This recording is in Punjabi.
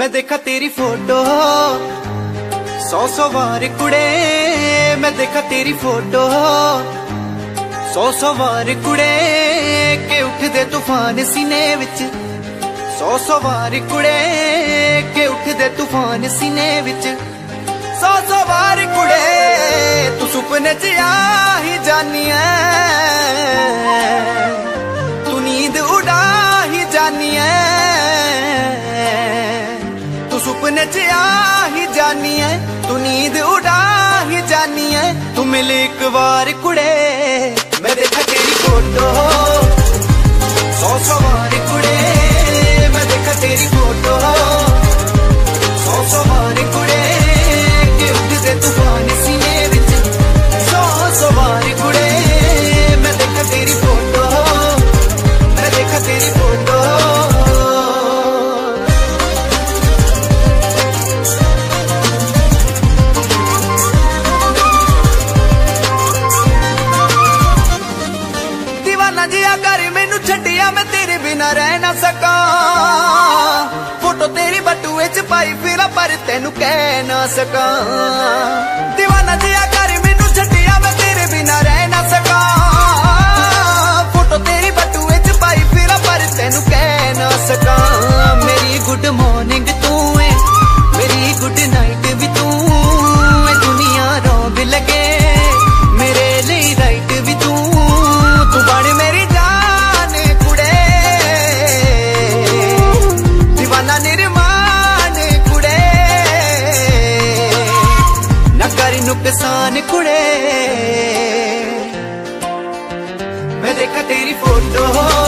ਮੈਂ ਦੇਖਾ ਤੇਰੀ ਫੋਟੋ। ਸੌ ਸੌ ਵਾਰ ਕੁੜੇ, ਮੈਂ ਦੇਖਾ ਤੇਰੀ ਫੋਟੋ। ਸੌ ਸੌ ਵਾਰ ਕੁੜੇ, ਕੇ ਉੱਠਦੇ ਤੂਫਾਨ ਸੀਨੇ ਵਿੱਚ। ਸੌ ਸੌ ਵਾਰ ਕੁੜੇ, ਕੇ ਉੱਠਦੇ ਤੂਫਾਨ ਸੀਨੇ ਵਿੱਚ। ਸੌ ਸੌ ਵਾਰ ਕੁੜੇ, ਤੂੰ ਸੁਪਨੇ 'ਚ ਆ ਹੀ ਜਾਨੀ ਐ। ਤੂੰ ਨੀਂਦ ਉਡਾ ਹੀ ਜਾਨੀ ਐ। ਤੂੰ ਸੁਪਨੇ 'ਚ ਆ ਹੀ ਜਾਨੀ ਐ, ਤੂੰ ਨੀਂਦ ਉਡਾ ਹੀ ਜਾਨੀ ਐ, ਤੂੰ ਮਿਲ ਇੱਕ ਵਾਰ ਕੁੜੇ। ਮੇਰੇ ਦੇਖਾ ਦੀ ਫੋਟੋ। ਛੱਡਿਆ ਕਰ ਮੈਨੂੰ ਛੱਡਿਆ ਮੈਂ ਤੇਰੇ ਬਿਨਾ ਰਹਿ ਨਾ ਸਕਾਂ। ਫੋਟੋ ਤੇਰੀ ਬਟੂਏ ਚ ਪਾਈ, ਫਿਰ ਪਰ ਤੈਨੂੰ ਕਹਿ ਨਾ ਸਕਾਂ। ਦੀਵਾਨਾ ਜਿਆ ਨੁਕਸਾਨ ਕੁੜੇ। ਮੈਂ ਦੇਖਾ ਤੇਰੀ ਫੋਟੋ।